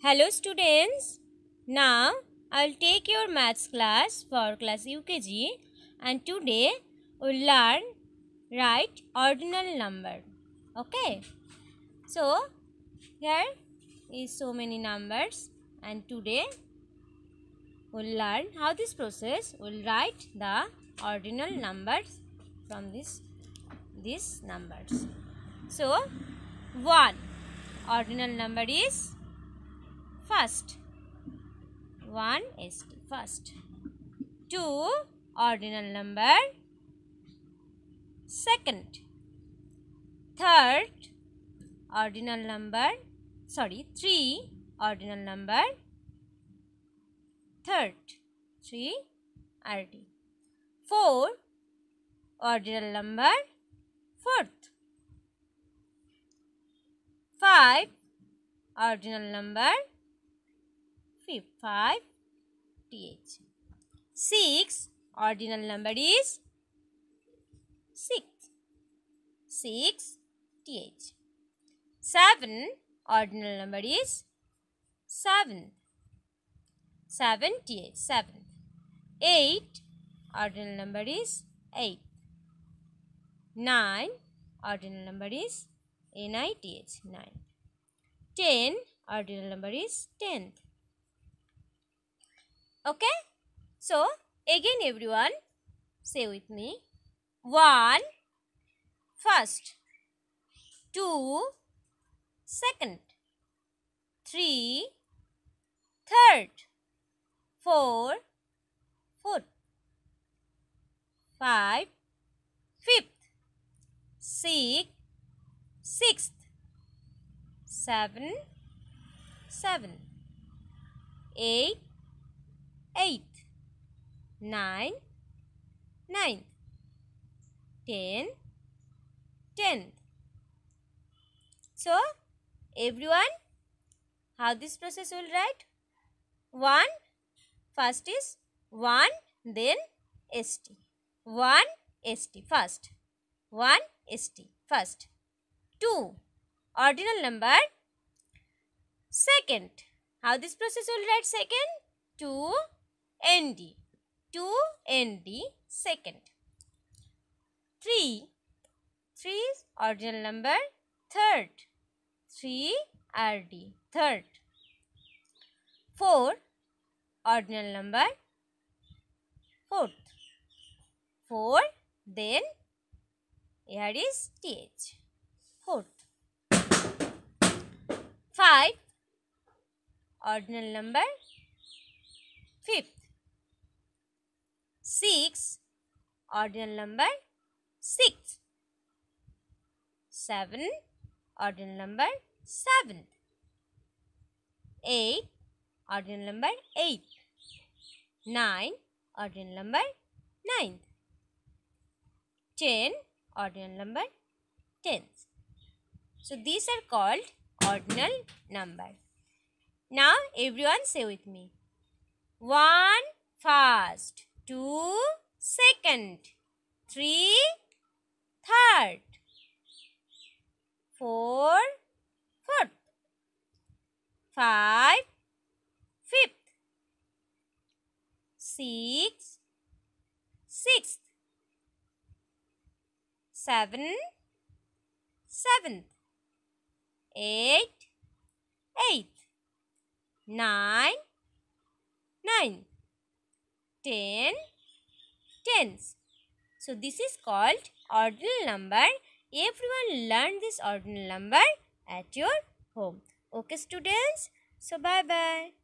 Hello students. Now I'll take your maths class for class UKG and today we'll learn write ordinal number. Okay. So here is so many numbers and today we'll learn how this process will write the ordinal numbers from this these numbers. So 1 ordinal number is first. 1 is first. 2 ordinal number. Second. Third ordinal number. Sorry 3 ordinal number. Third. 3 RD 4 ordinal number. Fourth. 5 ordinal number 5 th 6 ordinal number is 6 6 th 7 ordinal number is 7 7 th 7 8 ordinal number is 8 9 ordinal number is NITH 9 10 ordinal number is 10th okay? So again everyone say with me. 1 first. 2 second. 3 third. 4 fourth. 5 fifth. 6 7 7 8 eighth, nine. So, everyone, how this process will write? One, first is one, then st. One st first. One st first. Two, ordinal number. Second, how this process will write second? Two ND. 2 ND second. 3. 3 is ordinal number third. 3 RD third. 4 ordinal number fourth. 4 then here is TH fourth. 5 ordinal number fifth. 6 ordinal number 6 7 ordinal number 7 8 ordinal number 8 9 ordinal number 9 10 ordinal number 10 so these are called ordinal number. Now everyone say with me. 1 first two second. Three. Third. Four. Fourth. Five. Fifth. Six. Sixth. Seven. Seventh. Eight. Eighth. Nine. Ninth 10 tens. So this is called ordinal number. Everyone learn this ordinal number at your home. Okay students. So bye bye.